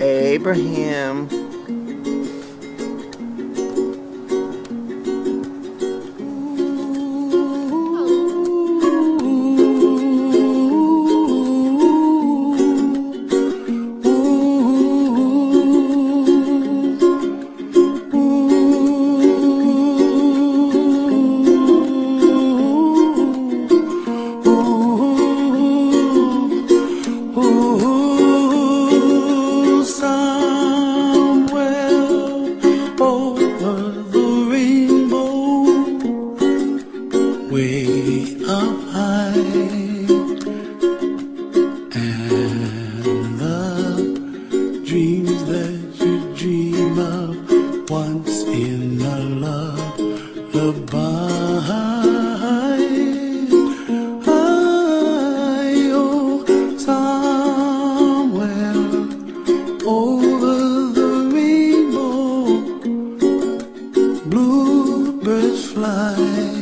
Abraham. The dreams that you dream of once in a. I, oh, somewhere over the rainbow, bluebirds fly,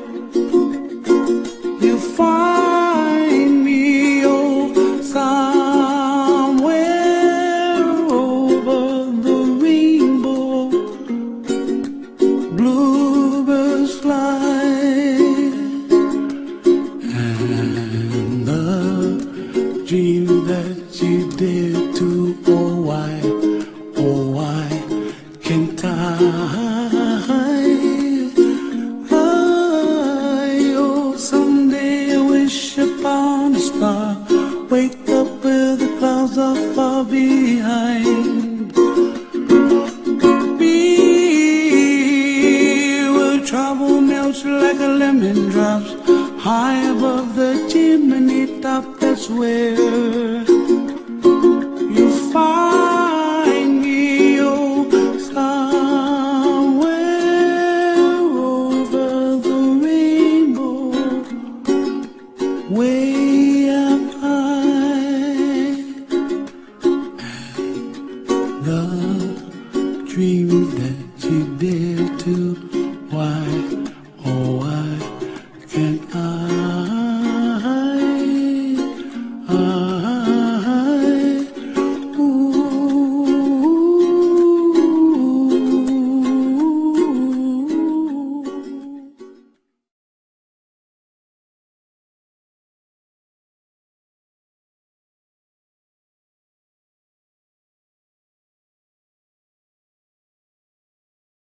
that you dare to, oh why, oh why can't I? I, oh, someday I wish upon a star, wake up where the clouds are far behind. Be where trouble melts like a lemon drops, high above the chimney top. That's where way am I? The dream that you dare to, why, oh, why can't I?